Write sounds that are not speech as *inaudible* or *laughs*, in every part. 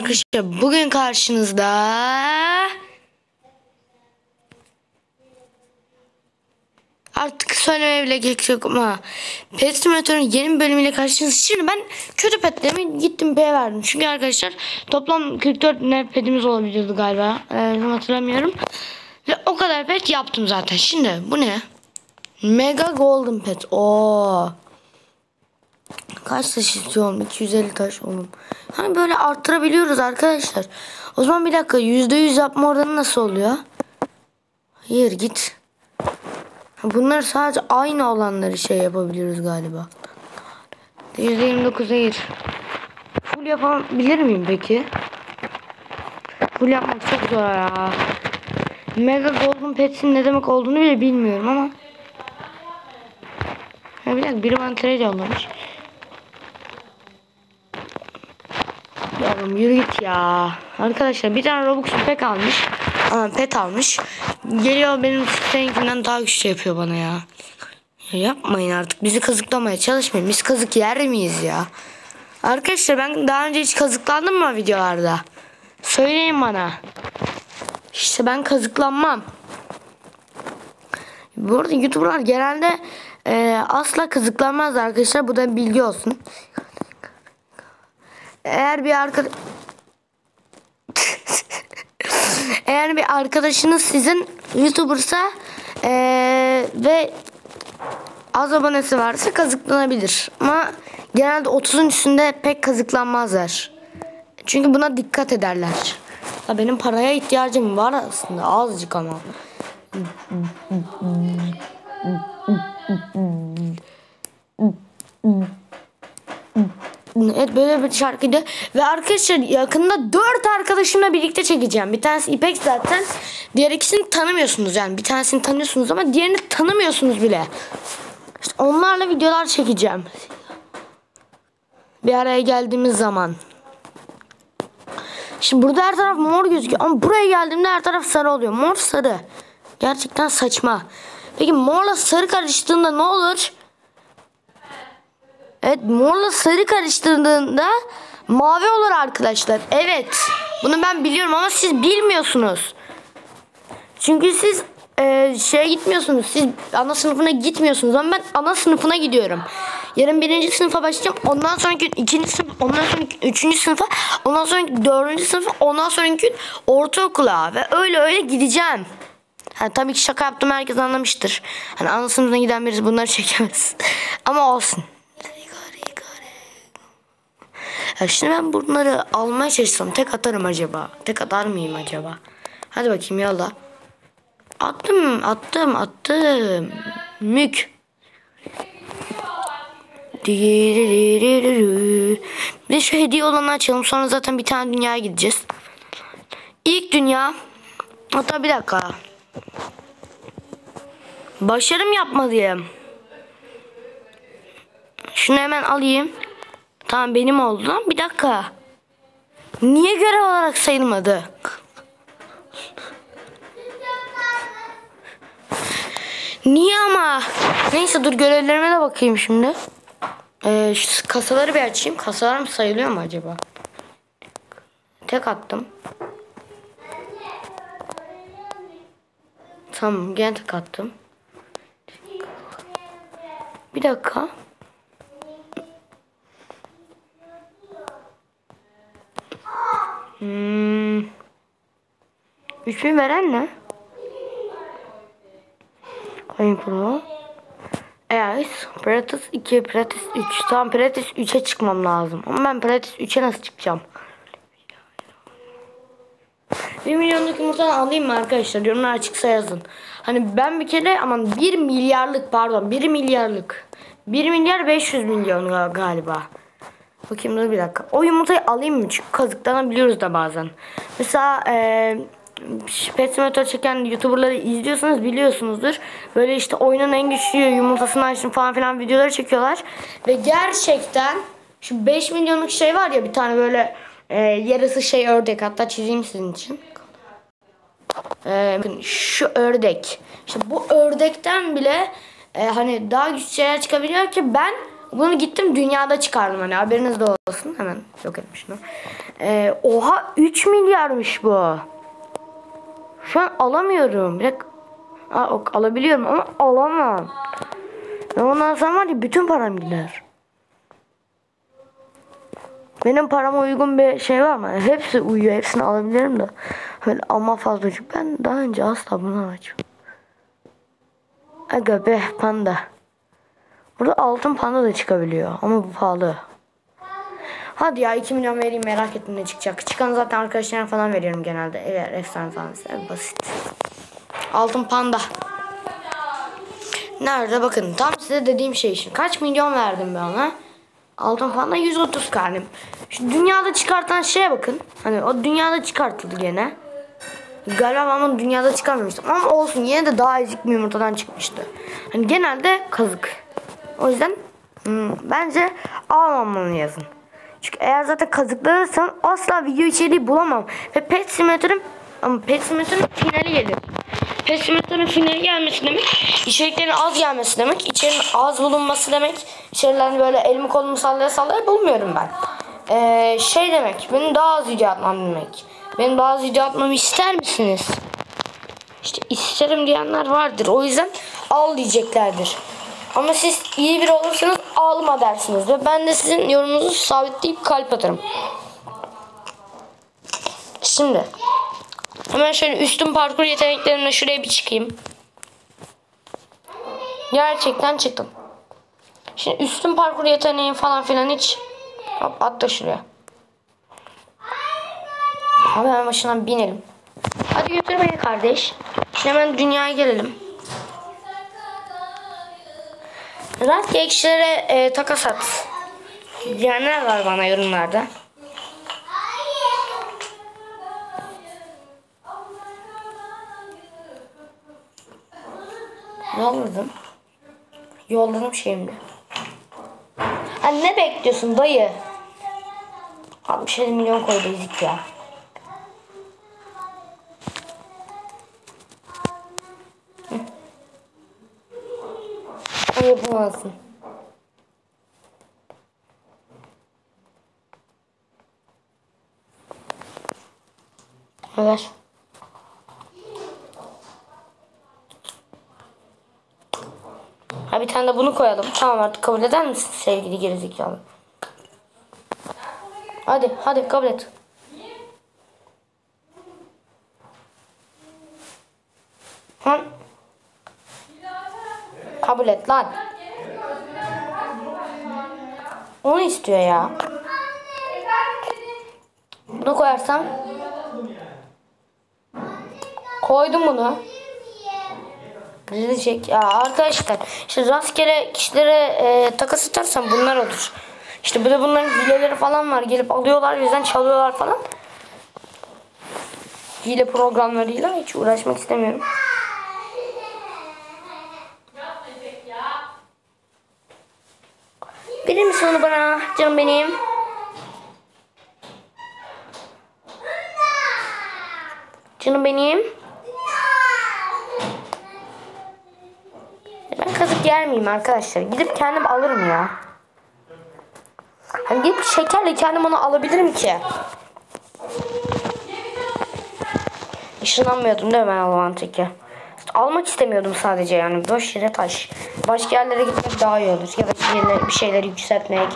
Arkadaşlar bugün karşınızda Artık söylemeye bile gerek yok ama Pet Simulator'un yeni bölümüyle karşınızda. Şimdi ben kötü petlerimi gittim P'ye verdim. Çünkü arkadaşlar toplam 44 ne petimiz olabiliyordu galiba. Ee, Hatırlamıyorum. Ve o kadar pet yaptım zaten. Şimdi bu ne? Mega Golden Pet. Oo. Kaç taş istiyorum? 250 taş oğlum. Hani böyle arttırabiliyoruz arkadaşlar. O zaman bir dakika %100 yapma oranı nasıl oluyor? Hayır git. Bunlar sadece aynı olanları şey yapabiliyoruz galiba. %29 hayır. Full yapabilir miyim peki? Full yapmak çok zor ya. Mega Golden Pets'in ne demek olduğunu bile bilmiyorum ama. Ha bir dakika biri bana trade yollamış. Yavrum yürü git ya. Arkadaşlar bir tane Robux pek almış. Ama pet almış. Geliyor benim seninkinden daha güçlü yapıyor bana ya. ya. Yapmayın artık. Bizi kazıklamaya çalışmayın. Biz kazık yer miyiz ya? Arkadaşlar ben daha önce hiç kazıklandım mı videolarda? Söyleyin bana. İşte ben kazıklanmam. Bu arada YouTuber'lar genelde e, asla kazıklanmaz arkadaşlar. Bu da bilgi olsun. Eğer bir arkadaş eğer bir arkadaşınız sizin YouTuber'sa ee, ve az abonesi varsa kazıklanabilir. Ama genelde 30'un üstünde pek kazıklanmazlar. Çünkü buna dikkat ederler. Ya benim paraya ihtiyacım var aslında azıcık ama. Evet böyle bir şarkıydı. Ve arkadaşlar yakında dört arkadaşımla birlikte çekeceğim. Bir tanesi İpek zaten. Diğer ikisini tanımıyorsunuz yani. Bir tanesini tanıyorsunuz ama diğerini tanımıyorsunuz bile. İşte onlarla videolar çekeceğim. Bir araya geldiğimiz zaman. Şimdi burada her taraf mor gözüküyor. Ama buraya geldiğimde her taraf sarı oluyor. Mor sarı. Gerçekten saçma. Peki morla sarı karıştığında ne olur? Evet morla sarı karıştırdığında mavi olur arkadaşlar. Evet. Bunu ben biliyorum ama siz bilmiyorsunuz. Çünkü siz e, şeye gitmiyorsunuz. Siz ana sınıfına gitmiyorsunuz ama ben ana sınıfına gidiyorum. Yarın birinci sınıfa başlayacağım. Ondan sonraki ikinci sınıf, ondan sonraki üçüncü sınıfa, ondan sonraki dördüncü sınıfa, ondan sonraki gün ortaokula ve öyle öyle gideceğim. Yani tabii ki şaka yaptım herkes anlamıştır. Hani ana sınıfına giden birisi bunları çekemez. *laughs* ama olsun. Ya şimdi ben bunları almaya çalışsam tek atarım acaba. Tek atar mıyım acaba? Hadi bakayım yalla. Attım attım attım. Mük. Bir şu hediye olanı açalım. Sonra zaten bir tane dünyaya gideceğiz. İlk dünya. Hatta bir dakika. Başarım yapmalıyım. Şunu hemen alayım. Tamam benim oldu lan. Bir dakika. Niye görev olarak sayılmadı? Niye ama? Neyse dur görevlerime de bakayım şimdi. Ee, şu kasaları bir açayım. Kasalar mı sayılıyor mu acaba? Tek attım. Tamam gene tek attım. Bir dakika. Hmm. 3000 veren ne? Coin Pro. Evet. Pratis 2, Pratis 3. Tamam Pratis 3'e çıkmam lazım. Ama ben Pratis 3'e nasıl çıkacağım? 1 milyonluk yumurtadan alayım mı arkadaşlar? Yorumlar açıksa yazın. Hani ben bir kere aman 1 milyarlık pardon 1 milyarlık. 1 milyar 500 milyon galiba. Bakayım dur bir dakika. O yumurtayı alayım mı? Çünkü kazıklanabiliyoruz da bazen. Mesela e, Pet çeken YouTuber'ları izliyorsanız biliyorsunuzdur. Böyle işte oyunun en güçlü yumurtasını açtım falan filan videoları çekiyorlar. Ve gerçekten şu 5 milyonluk şey var ya bir tane böyle e, yarısı şey ördek. Hatta çizeyim sizin için. E, şu ördek. İşte bu ördekten bile e, hani daha güçlü şeyler çıkabiliyor ki ben Bunu gittim dünyada çıkardım hani haberiniz de olsun. Hemen yok etmişim. Ee, oha 3 milyarmış bu. Şu an alamıyorum. Bir. Aa, ok, alabiliyorum ama alamam. Ve ondan sonra var ya bütün param gider. Benim parama uygun bir şey var mı? Hepsi uyuyor. Hepsini alabilirim de. Öyle ama fazla çünkü ben daha önce asla bunu açmadım. Aga be panda. Burada altın panda da çıkabiliyor ama bu pahalı. Hadi ya 2 milyon vereyim merak ettim ne çıkacak. Çıkan zaten arkadaşlarına falan veriyorum genelde. Eğer efsane falan ise basit. Altın panda. Nerede bakın tam size dediğim şey için. Kaç milyon verdim ben ona? Altın panda 130 kalem. Şu dünyada çıkartan şeye bakın. Hani o dünyada çıkartıldı gene. Galiba bunu dünyada çıkarmamıştım. Ama olsun yine de daha ezik bir yumurtadan çıkmıştı. Hani genelde kazık. O yüzden hmm, bence almamamı yazın. Çünkü eğer zaten kazıklanırsam asla video içeriği bulamam. Ve Pet ama Pet Simulator'ın finali gelir. Pet Simulator'ın finali gelmesi demek içeriklerin az gelmesi demek. içerinin az bulunması demek. İçerilerini böyle elimi kolumu sallaya sallaya bulmuyorum ben. Ee, şey demek benim daha az video atmam demek. Benim daha az video atmamı ister misiniz? İşte isterim diyenler vardır. O yüzden al diyeceklerdir. Ama siz iyi biri olursanız alma dersiniz. Ve ben de sizin yorumunuzu sabitleyip kalp atarım. Şimdi. Hemen şöyle üstün parkur yeteneklerimle şuraya bir çıkayım. Gerçekten çıktım. Şimdi üstün parkur yeteneği falan filan hiç. Hop at da şuraya. Hemen başına binelim. Hadi götür beni kardeş. Şimdi hemen dünyaya gelelim. Rastgele kişilere e, takas at. Diyenler var bana yorumlarda. Yolladım. Yolladım şimdi. Ha, ne bekliyorsun dayı? 67 milyon koydu ezik ya. Yapamazsın. Ver. Ha bir tane de bunu koyalım. Tamam artık kabul eder misin sevgili gerizekalı? Hadi hadi kabul et. Hı? Kabul et lan. Onu istiyor ya. Bunu koyarsam. Koydum bunu. Gidecek. Ya arkadaşlar işte rastgele kişilere e, takas atarsam bunlar olur. İşte bir de bunların hileleri falan var. Gelip alıyorlar yüzden çalıyorlar falan. Hile programlarıyla hiç uğraşmak istemiyorum. Verir misin onu bana canım benim? Canım benim. Ben kazık yer miyim arkadaşlar? Gidip kendim alırım ya. Hani gidip şekerle kendim onu alabilirim ki. Işınlanmıyordum değil mi ben Alman teki? Almak istemiyordum sadece yani. Boş yere taş. Başka yerlere gitmek daha iyi olur. Ya da bir şeyleri, yükseltmek.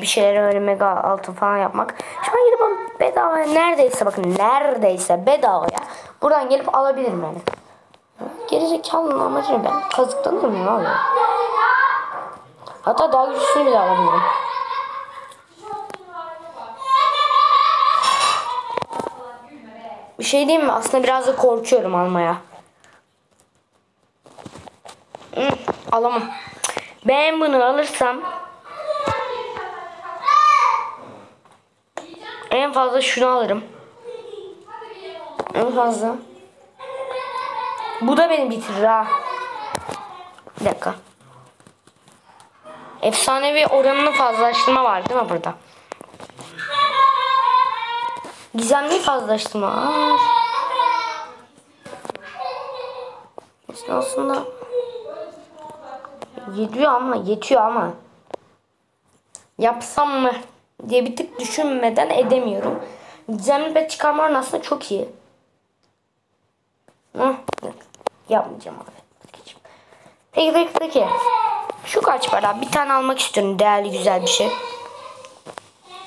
Bir şeyleri öyle mega altın falan yapmak. Şu an gidip onu bedavaya neredeyse bakın neredeyse bedavaya buradan gelip alabilirim yani. Gerizekalının amacı? Ben kazıklanır mıyım abi? Hatta daha güçlüsünü bile alabilirim. Bir şey diyeyim mi? Aslında biraz da korkuyorum almaya. Alamam. Ben bunu alırsam en fazla şunu alırım. En fazla. Bu da beni bitirir ha. Bir dakika. Efsanevi oranını fazlalaştırma var değil mi burada? Gizemli fazlalaştırma. Aa. Aslında yetiyor ama yetiyor ama. yapsam mı diye bir tık düşünmeden edemiyorum. Gizemli pet çıkarmaların aslında çok iyi. Yok. yapmayacağım abi. Peki peki peki. Şu kaç para? Bir tane almak istiyorum. Değerli güzel bir şey.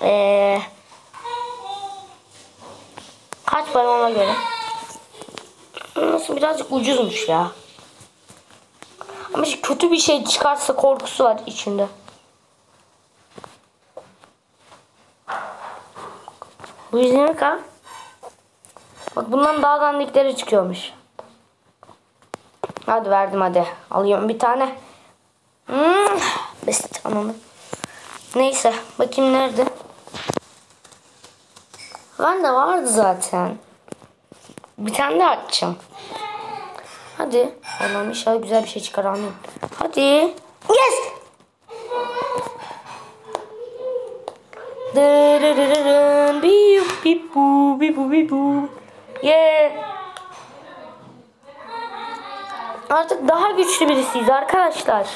Ee, kaç para ona göre? Nasıl birazcık ucuzmuş ya. Ama kötü bir şey çıkarsa korkusu var içinde. Bu 120 ka. Bak bundan daha dandikleri çıkıyormuş. Hadi verdim hadi. Alıyorum bir tane. Hmm, basit anladım. Neyse bakayım nerede. Ben de vardı zaten. Bir tane daha açacağım. Hadi. Allah'ım inşallah güzel bir şey çıkar amin. Hadi. Yes! Dırırırırın, biyup bipu, bipu bipu. Yeah. Artık daha güçlü birisiyiz arkadaşlar.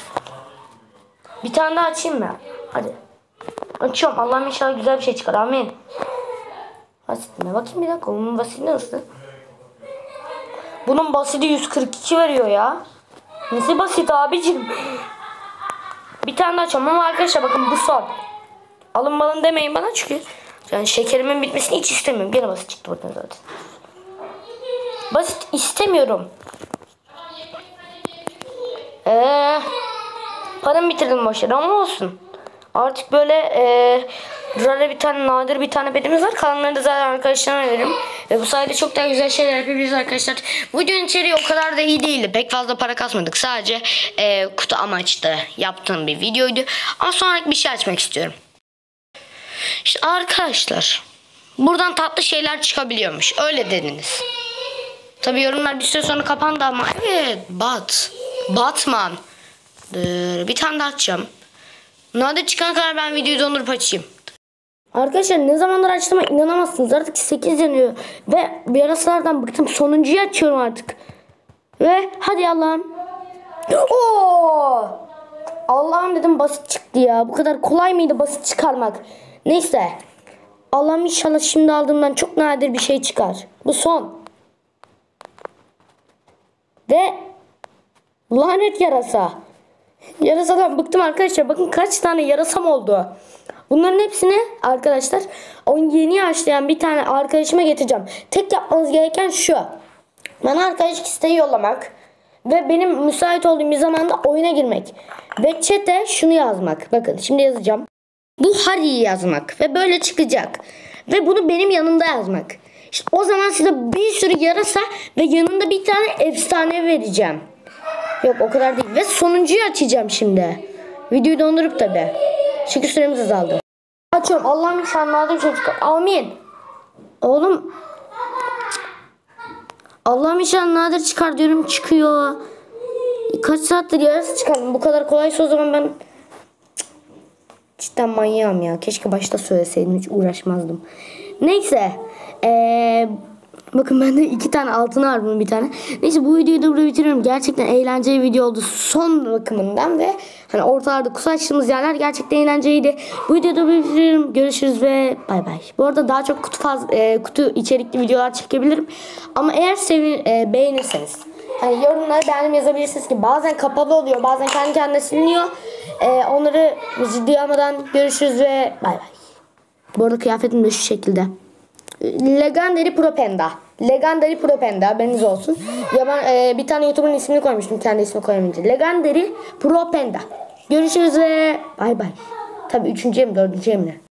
Bir tane daha açayım mı? Hadi. Açıyorum. Allah'ım inşallah güzel bir şey çıkar. Amin. Basit mi? Bakayım bir dakika. Bunun basiti nasıl? Bunun basiti 142 veriyor ya. Nasıl basit abicim? Bir tane açıyorum ama arkadaşlar bakın bu son. Alın balın demeyin bana çünkü yani şekerimin bitmesini hiç istemiyorum. Gene basit çıktı buradan zaten. Basit istemiyorum. Eee paramı bitirdim boşver ama olsun. Artık böyle eee rare bir tane nadir bir tane bedimiz var. Kalanları da zaten arkadaşlarıma veririm. Ve bu sayede çok daha güzel şeyler yapabiliriz arkadaşlar. Bu videonun içeriği o kadar da iyi değildi. Pek fazla para kasmadık. Sadece eee, kutu amaçlı yaptığım bir videoydu. Ama sonraki bir şey açmak istiyorum. İşte arkadaşlar buradan tatlı şeyler çıkabiliyormuş. Öyle dediniz. Tabi yorumlar bir süre sonra kapandı ama evet Bat. Batman. Bir tane daha açacağım. Nadir çıkan kadar ben videoyu dondurup açayım. Arkadaşlar ne zamandır açtığıma inanamazsınız. Artık 8 yanıyor. Ve bir arasalardan bıktım. Sonuncuyu açıyorum artık. Ve hadi Allah'ım. Oo! Allah'ım dedim basit çıktı ya. Bu kadar kolay mıydı basit çıkarmak? Neyse. Allah'ım inşallah şimdi aldığımdan çok nadir bir şey çıkar. Bu son. Ve lanet yarasa. Yarasadan bıktım arkadaşlar. Bakın kaç tane yarasam oldu. Bunların hepsini arkadaşlar oyun yeni başlayan bir tane arkadaşıma getireceğim. Tek yapmanız gereken şu. Bana arkadaşlık isteği yollamak. Ve benim müsait olduğum bir zamanda oyuna girmek. Ve chat'e şunu yazmak. Bakın şimdi yazacağım. Bu Harry'i yazmak. Ve böyle çıkacak. Ve bunu benim yanımda yazmak. İşte o zaman size bir sürü yarasa ve yanında bir tane efsane vereceğim. Yok o kadar değil. Ve sonuncuyu açacağım şimdi. Videoyu dondurup tabi. Çünkü süremiz azaldı. Açıyorum. Allah'ım inşallah bir çıkar. Amin. Oğlum. Allah'ım inşallah nadir çıkar diyorum çıkıyor. Kaç saattir yarısı çıkardım. Bu kadar kolaysa o zaman ben cidden manyağım ya. Keşke başta söyleseydim hiç uğraşmazdım. Neyse. Ee, bakın bende iki tane altın bunun bir tane. Neyse bu videoyu da burada bitiriyorum. Gerçekten eğlenceli video oldu son bakımından ve hani ortalarda kutu açtığımız yerler gerçekten eğlenceliydi. Bu videoyu da burada bitiriyorum. Görüşürüz ve bay bay. Bu arada daha çok kutu faz, e, kutu içerikli videolar çekebilirim. Ama eğer sevin, e, beğenirseniz Hani yorumlara beğendim yazabilirsiniz ki bazen kapalı oluyor bazen kendi kendine siliniyor. E, onları ciddiye almadan görüşürüz ve bay bay. Bu arada kıyafetim de şu şekilde. Legendary Propenda. Legendary Propenda haberiniz olsun. Ya ben e, bir tane YouTuber'ın ismini koymuştum kendi ismi koyamayınca. Legendary Propenda. Görüşürüz ve bay bay. Tabii üçüncüye mi dördüncüye mi ne?